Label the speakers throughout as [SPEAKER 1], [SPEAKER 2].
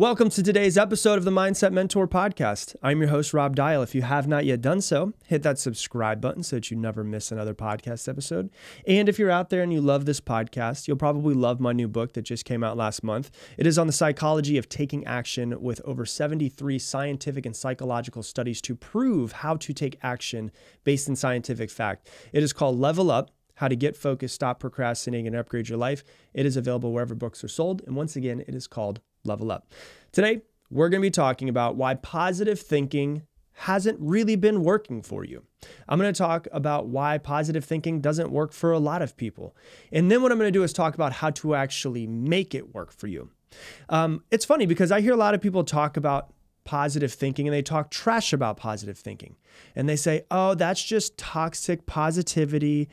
[SPEAKER 1] Welcome to today's episode of the Mindset Mentor Podcast. I'm your host, Rob Dial. If you have not yet done so, hit that subscribe button so that you never miss another podcast episode. And if you're out there and you love this podcast, you'll probably love my new book that just came out last month. It is on the psychology of taking action with over 73 scientific and psychological studies to prove how to take action based in scientific fact. It is called Level Up how to get focused, stop procrastinating, and upgrade your life. It is available wherever books are sold. And once again, it is called Level Up. Today, we're going to be talking about why positive thinking hasn't really been working for you. I'm going to talk about why positive thinking doesn't work for a lot of people. And then what I'm going to do is talk about how to actually make it work for you. Um, it's funny because I hear a lot of people talk about positive thinking and they talk trash about positive thinking. And they say, oh, that's just toxic positivity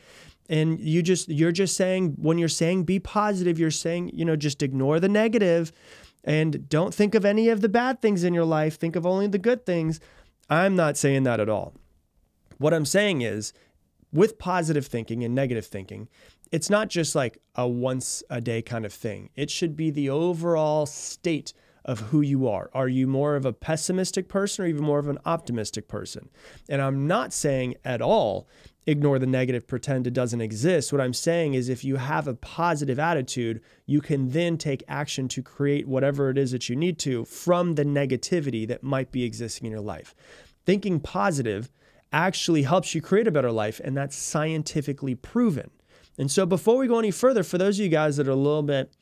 [SPEAKER 1] and you just you're just saying when you're saying be positive you're saying you know just ignore the negative and don't think of any of the bad things in your life think of only the good things i'm not saying that at all what i'm saying is with positive thinking and negative thinking it's not just like a once a day kind of thing it should be the overall state of who you are. Are you more of a pessimistic person or even more of an optimistic person? And I'm not saying at all ignore the negative, pretend it doesn't exist. What I'm saying is if you have a positive attitude, you can then take action to create whatever it is that you need to from the negativity that might be existing in your life. Thinking positive actually helps you create a better life, and that's scientifically proven. And so, before we go any further, for those of you guys that are a little bit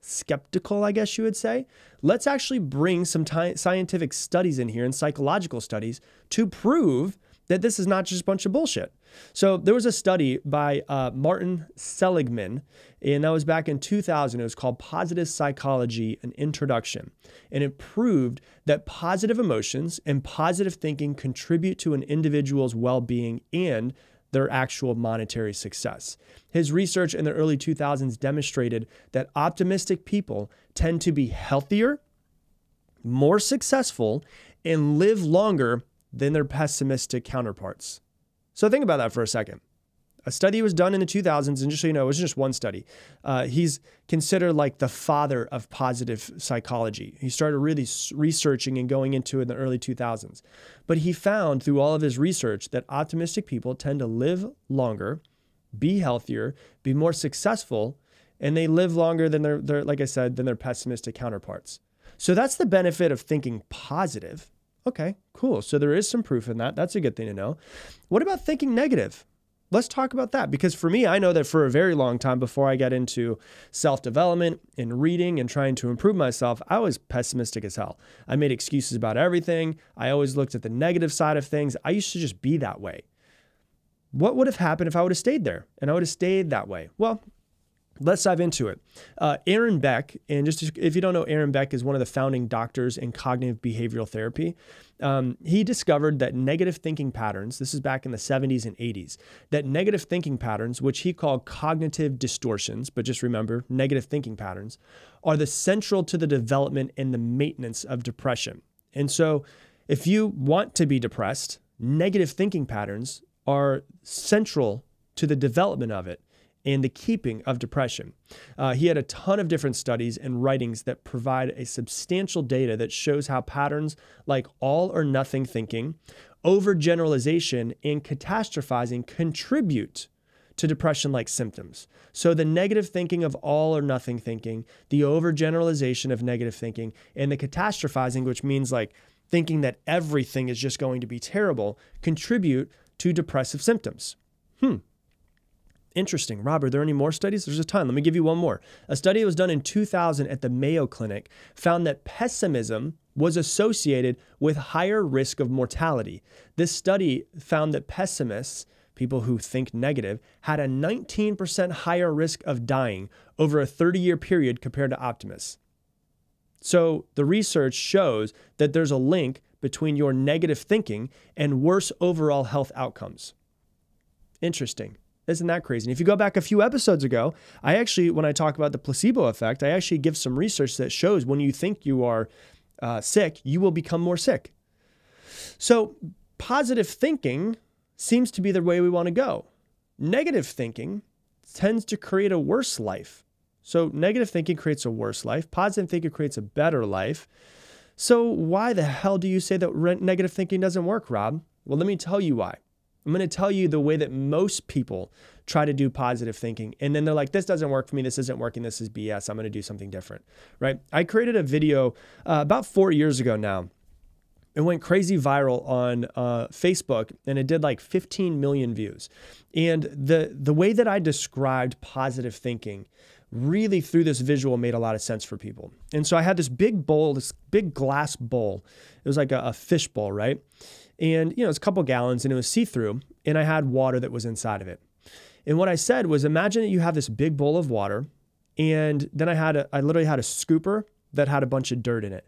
[SPEAKER 1] skeptical, I guess you would say, let's actually bring some scientific studies in here and psychological studies to prove that this is not just a bunch of bullshit. So there was a study by uh, Martin Seligman, and that was back in 2000. It was called Positive Psychology: An Introduction, and it proved that positive emotions and positive thinking contribute to an individual's well-being and their actual monetary success. His research in the early 2000s demonstrated that optimistic people tend to be healthier, more successful, and live longer than their pessimistic counterparts. So think about that for a second. A study was done in the 2000s, and just so you know, it was just one study. Uh, he's considered like the father of positive psychology. He started really researching and going into it in the early 2000s. But he found through all of his research that optimistic people tend to live longer, be healthier, be more successful, and they live longer than their, their like I said, than their pessimistic counterparts. So that's the benefit of thinking positive. Okay, cool. So there is some proof in that. That's a good thing to know. What about thinking negative? Let's talk about that because for me, I know that for a very long time before I got into self development and reading and trying to improve myself, I was pessimistic as hell. I made excuses about everything. I always looked at the negative side of things. I used to just be that way. What would have happened if I would have stayed there and I would have stayed that way? Well, Let's dive into it. Uh, Aaron Beck, and just if you don't know, Aaron Beck is one of the founding doctors in cognitive behavioral therapy. Um, he discovered that negative thinking patterns, this is back in the 70s and 80s, that negative thinking patterns, which he called cognitive distortions, but just remember, negative thinking patterns, are the central to the development and the maintenance of depression. And so, if you want to be depressed, negative thinking patterns are central to the development of it and the keeping of depression. Uh, he had a ton of different studies and writings that provide a substantial data that shows how patterns like all or nothing thinking, overgeneralization, and catastrophizing contribute to depression like symptoms. So, the negative thinking of all or nothing thinking, the overgeneralization of negative thinking, and the catastrophizing, which means like thinking that everything is just going to be terrible, contribute to depressive symptoms. Hmm, Interesting. Rob, are there any more studies? There's a ton. Let me give you one more. A study that was done in 2000 at the Mayo Clinic found that pessimism was associated with higher risk of mortality. This study found that pessimists, people who think negative, had a 19% higher risk of dying over a 30 year period compared to optimists. So the research shows that there's a link between your negative thinking and worse overall health outcomes. Interesting. Isn't that crazy? And if you go back a few episodes ago, I actually, when I talk about the placebo effect, I actually give some research that shows when you think you are uh, sick, you will become more sick. So, positive thinking seems to be the way we want to go. Negative thinking tends to create a worse life. So negative thinking creates a worse life, positive thinking creates a better life. So why the hell do you say that negative thinking doesn't work, Rob? Well, let me tell you why. I'm going to tell you the way that most people try to do positive thinking. And then they're like, this doesn't work for me. This isn't working. This is BS. I'm going to do something different. Right. I created a video uh, about four years ago now. It went crazy viral on uh, Facebook and it did like 15 million views. And the, the way that I described positive thinking really through this visual made a lot of sense for people. And so I had this big bowl, this big glass bowl. It was like a, a fish bowl, right? And, you know, it's a couple gallons and it was see through. And I had water that was inside of it. And what I said was imagine that you have this big bowl of water. And then I had a, I literally had a scooper that had a bunch of dirt in it.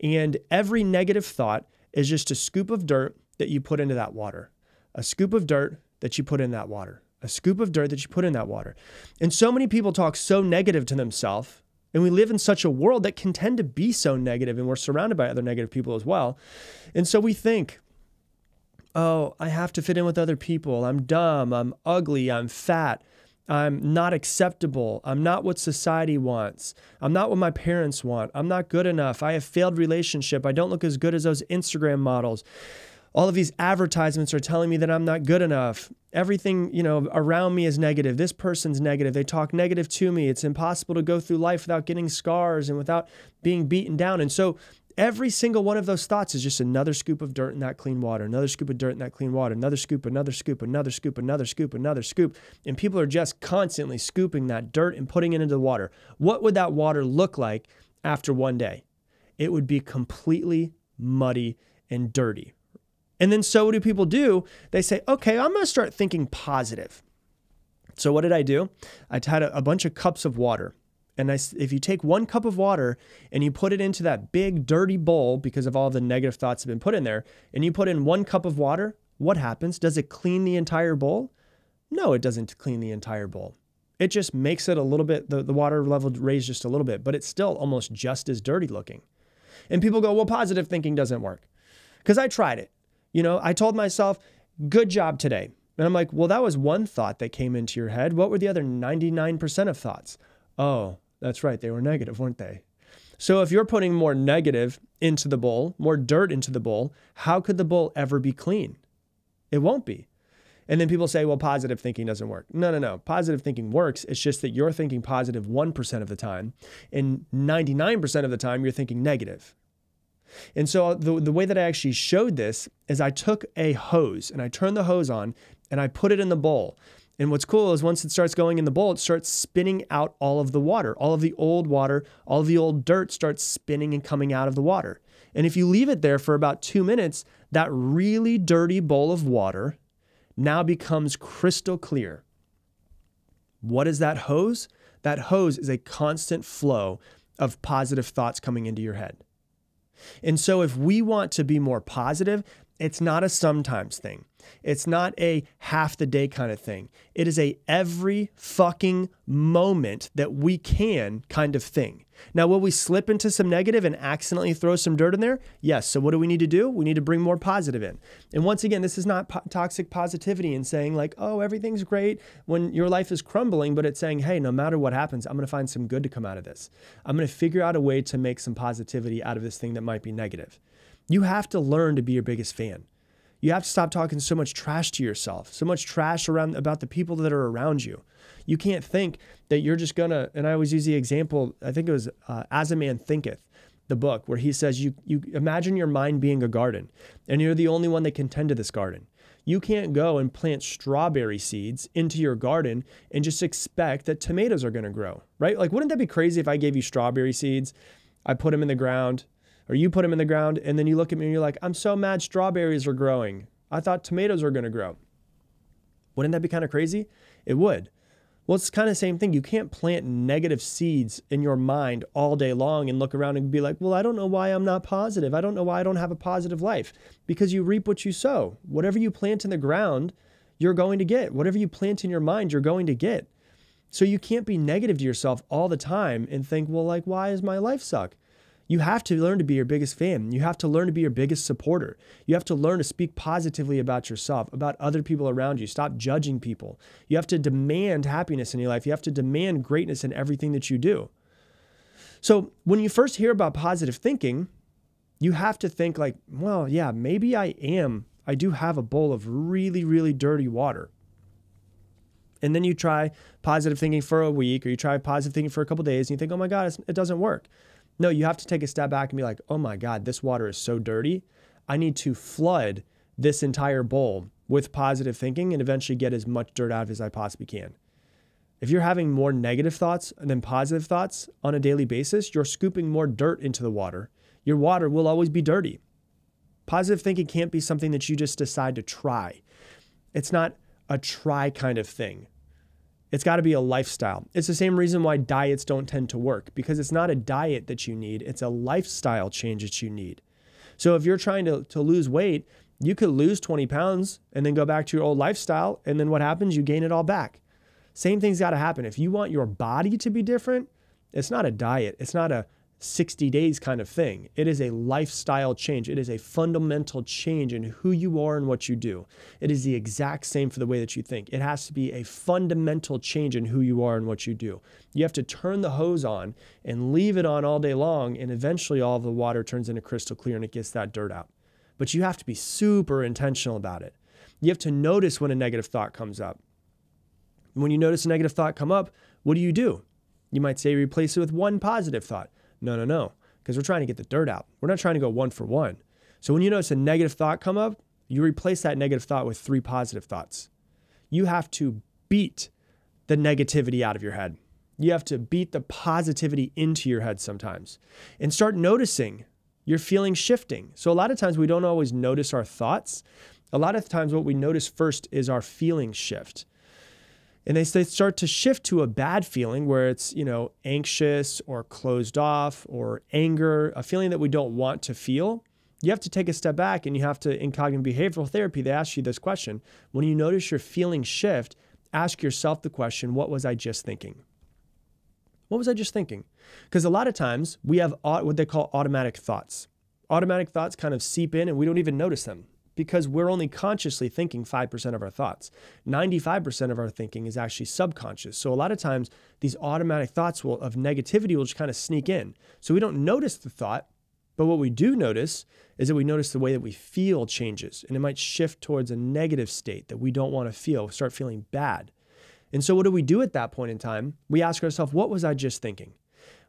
[SPEAKER 1] And every negative thought is just a scoop of dirt that you put into that water, a scoop of dirt that you put in that water, a scoop of dirt that you put in that water. And so many people talk so negative to themselves. And we live in such a world that can tend to be so negative, and we're surrounded by other negative people as well. And so we think, oh, I have to fit in with other people. I'm dumb. I'm ugly. I'm fat. I'm not acceptable. I'm not what society wants. I'm not what my parents want. I'm not good enough. I have failed relationship. I don't look as good as those Instagram models. All of these advertisements are telling me that I'm not good enough. Everything, you know, around me is negative. This person's negative. They talk negative to me. It's impossible to go through life without getting scars and without being beaten down. And so Every single one of those thoughts is just another scoop of dirt in that clean water, another scoop of dirt in that clean water, another scoop, another scoop, another scoop, another scoop, another scoop. And people are just constantly scooping that dirt and putting it into the water. What would that water look like after one day? It would be completely muddy and dirty. And then so what do people do? They say, okay, I'm going to start thinking positive. So what did I do? I had a, a bunch of cups of water and I, if you take one cup of water and you put it into that big dirty bowl because of all the negative thoughts have been put in there, and you put in one cup of water, what happens? Does it clean the entire bowl? No, it doesn't clean the entire bowl. It just makes it a little bit, the, the water level raised just a little bit, but it's still almost just as dirty looking. And people go, well, positive thinking doesn't work. Because I tried it. You know, I told myself, good job today. And I'm like, well, that was one thought that came into your head. What were the other 99% of thoughts? Oh, that's right, they were negative, weren't they? So if you're putting more negative into the bowl, more dirt into the bowl, how could the bowl ever be clean? It won't be. And then people say, well, positive thinking doesn't work. No, no, no. Positive thinking works. It's just that you're thinking positive 1 of the time, and 99% of the time, you're thinking negative. And so uh, the, the way that I actually showed this is I took a hose and I turned the hose on and I put it in the bowl. And what's cool is once it starts going in the bowl, it starts spinning out all of the water. All of the old water, all of the old dirt starts spinning and coming out of the water. And if you leave it there for about two minutes, that really dirty bowl of water now becomes crystal clear. What is that hose? That hose is a constant flow of positive thoughts coming into your head. And so, if we want to be more positive, it's not a sometimes thing. It's not a half the day kind of thing. It is a every fucking moment that we can kind of thing. Now, will we slip into some negative and accidentally throw some dirt in there? Yes. So, what do we need to do? We need to bring more positive in. And once again, this is not po- toxic positivity and saying, like, oh, everything's great when your life is crumbling, but it's saying, hey, no matter what happens, I'm going to find some good to come out of this. I'm going to figure out a way to make some positivity out of this thing that might be negative. You have to learn to be your biggest fan. You have to stop talking so much trash to yourself, so much trash around about the people that are around you. You can't think that you're just gonna. And I always use the example. I think it was uh, "As a Man Thinketh," the book, where he says you you imagine your mind being a garden, and you're the only one that can tend to this garden. You can't go and plant strawberry seeds into your garden and just expect that tomatoes are going to grow, right? Like, wouldn't that be crazy if I gave you strawberry seeds? I put them in the ground, or you put them in the ground and then you look at me and you're like, I'm so mad strawberries are growing. I thought tomatoes were going to grow. Wouldn't that be kind of crazy? It would. Well, it's kind of the same thing. You can't plant negative seeds in your mind all day long and look around and be like, well, I don't know why I'm not positive. I don't know why I don't have a positive life. Because you reap what you sow. Whatever you plant in the ground, you're going to get. Whatever you plant in your mind, you're going to get. So you can't be negative to yourself all the time and think, well, like, why does my life suck? You have to learn to be your biggest fan. You have to learn to be your biggest supporter. You have to learn to speak positively about yourself, about other people around you. Stop judging people. You have to demand happiness in your life. You have to demand greatness in everything that you do. So, when you first hear about positive thinking, you have to think like, well, yeah, maybe I am. I do have a bowl of really, really dirty water. And then you try positive thinking for a week or you try positive thinking for a couple days and you think, oh my God, it doesn't work. No, you have to take a step back and be like, oh my God, this water is so dirty. I need to flood this entire bowl with positive thinking and eventually get as much dirt out of it as I possibly can. If you're having more negative thoughts than positive thoughts on a daily basis, you're scooping more dirt into the water. Your water will always be dirty. Positive thinking can't be something that you just decide to try. It's not a try kind of thing. It's got to be a lifestyle. It's the same reason why diets don't tend to work because it's not a diet that you need, it's a lifestyle change that you need. So if you're trying to, to lose weight, you could lose 20 pounds and then go back to your old lifestyle. And then what happens? You gain it all back. Same thing's got to happen. If you want your body to be different, it's not a diet, it's not a 60 days kind of thing. It is a lifestyle change. It is a fundamental change in who you are and what you do. It is the exact same for the way that you think. It has to be a fundamental change in who you are and what you do. You have to turn the hose on and leave it on all day long, and eventually all the water turns into crystal clear and it gets that dirt out. But you have to be super intentional about it. You have to notice when a negative thought comes up. When you notice a negative thought come up, what do you do? You might say replace it with one positive thought. No, no, no, because we're trying to get the dirt out. We're not trying to go one for one. So when you notice a negative thought come up, you replace that negative thought with three positive thoughts. You have to beat the negativity out of your head. You have to beat the positivity into your head sometimes and start noticing your feelings shifting. So, a lot of times we don't always notice our thoughts. A lot of times, what we notice first is our feelings shift and they start to shift to a bad feeling where it's you know anxious or closed off or anger a feeling that we don't want to feel. You have to take a step back and you have to in cognitive behavioral therapy they ask you this question. When you notice your feeling shift ask yourself the question what was i just thinking? What was i just thinking? Because a lot of times we have what they call automatic thoughts. Automatic thoughts kind of seep in and we don't even notice them because we're only consciously thinking 5% of our thoughts. 95% of our thinking is actually subconscious. So a lot of times these automatic thoughts will of negativity will just kind of sneak in. So we don't notice the thought, but what we do notice is that we notice the way that we feel changes and it might shift towards a negative state that we don't want to feel, start feeling bad. And so what do we do at that point in time? We ask ourselves, what was I just thinking?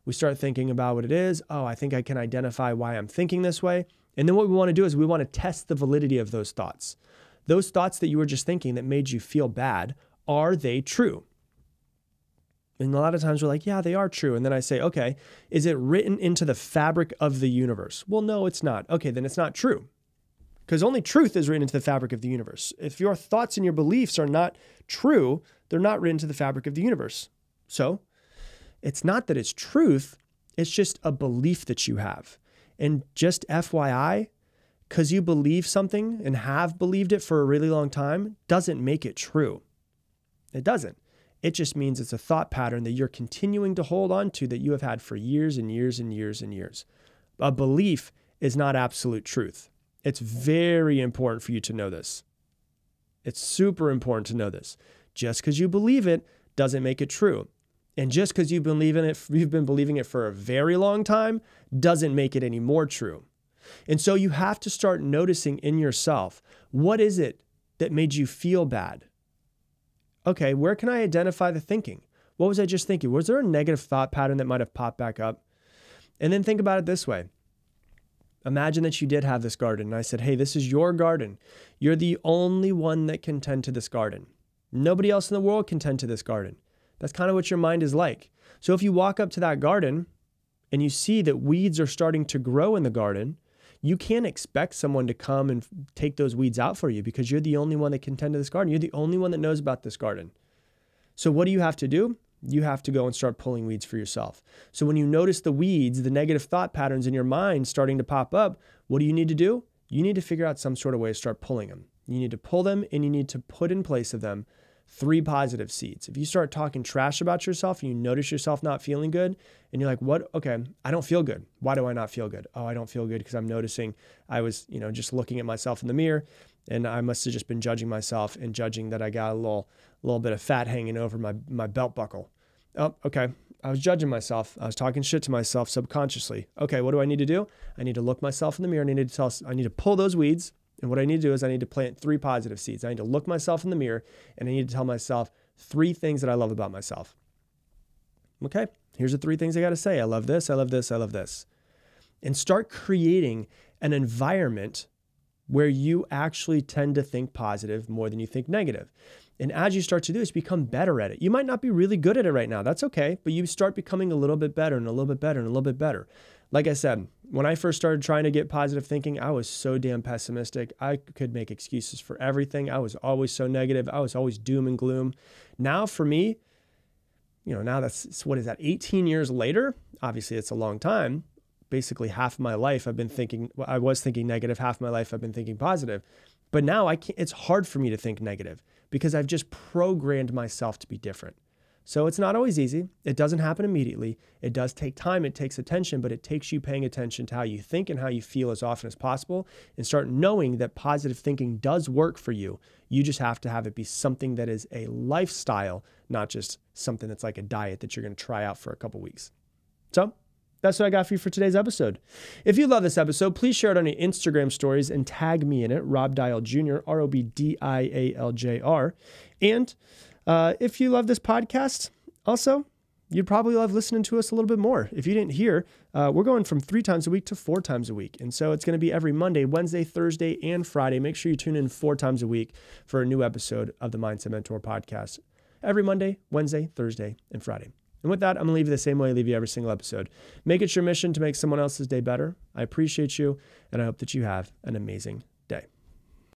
[SPEAKER 1] We start thinking about what it is. Oh, I think I can identify why I'm thinking this way. And then what we want to do is we want to test the validity of those thoughts. Those thoughts that you were just thinking that made you feel bad, are they true? And a lot of times we're like, yeah, they are true. And then I say, okay, is it written into the fabric of the universe? Well, no, it's not. Okay, then it's not true. Because only truth is written into the fabric of the universe. If your thoughts and your beliefs are not true, they're not written to the fabric of the universe. So it's not that it's truth, it's just a belief that you have. And just FYI, because you believe something and have believed it for a really long time doesn't make it true. It doesn't. It just means it's a thought pattern that you're continuing to hold on to that you have had for years and years and years and years. A belief is not absolute truth. It's very important for you to know this. It's super important to know this. Just because you believe it doesn't make it true. And just because you've been believing it, you've been believing it for a very long time doesn't make it any more true. And so you have to start noticing in yourself, what is it that made you feel bad? Okay, where can I identify the thinking? What was I just thinking? Was there a negative thought pattern that might have popped back up? And then think about it this way. Imagine that you did have this garden and I said, Hey, this is your garden. You're the only one that can tend to this garden. Nobody else in the world can tend to this garden. That's kind of what your mind is like. So if you walk up to that garden and you see that weeds are starting to grow in the garden, you can't expect someone to come and take those weeds out for you because you're the only one that can tend to this garden. You're the only one that knows about this garden. So what do you have to do? You have to go and start pulling weeds for yourself. So when you notice the weeds, the negative thought patterns in your mind starting to pop up, what do you need to do? You need to figure out some sort of way to start pulling them. You need to pull them and you need to put in place of them three positive seeds. If you start talking trash about yourself and you notice yourself not feeling good, and you're like, what? Okay, I don't feel good. Why do I not feel good? Oh, I don't feel good because I'm noticing I was, you know, just looking at myself in the mirror and I must have just been judging myself and judging that I got a little, little bit of fat hanging over my, my belt buckle. Oh, okay. I was judging myself. I was talking shit to myself subconsciously. Okay, what do I need to do? I need to look myself in the mirror. I need to tell, I need to pull those weeds. And what I need to do is I need to plant three positive seeds. I need to look myself in the mirror and I need to tell myself three things that I love about myself. Okay, here's the three things I got to say. I love this, I love this, I love this. And start creating an environment where you actually tend to think positive more than you think negative. And as you start to do this, become better at it. You might not be really good at it right now. That's okay. But you start becoming a little bit better and a little bit better and a little bit better. Like I said, when I first started trying to get positive thinking, I was so damn pessimistic. I could make excuses for everything. I was always so negative. I was always doom and gloom. Now, for me, you know, now that's what is that, 18 years later? Obviously, it's a long time. Basically, half of my life I've been thinking, well, I was thinking negative, half of my life I've been thinking positive. But now I can't, it's hard for me to think negative because I've just programmed myself to be different. So it's not always easy. It doesn't happen immediately. It does take time, it takes attention, but it takes you paying attention to how you think and how you feel as often as possible and start knowing that positive thinking does work for you. You just have to have it be something that is a lifestyle, not just something that's like a diet that you're going to try out for a couple weeks. So, that's what I got for you for today's episode. If you love this episode, please share it on your Instagram stories and tag me in it, Rob Dial Jr., R O B D I A L J R. And uh, if you love this podcast, also, you'd probably love listening to us a little bit more. If you didn't hear, uh, we're going from three times a week to four times a week. And so it's going to be every Monday, Wednesday, Thursday, and Friday. Make sure you tune in four times a week for a new episode of the Mindset Mentor podcast. Every Monday, Wednesday, Thursday, and Friday. And with that, I'm going to leave you the same way I leave you every single episode. Make it your mission to make someone else's day better. I appreciate you, and I hope that you have an amazing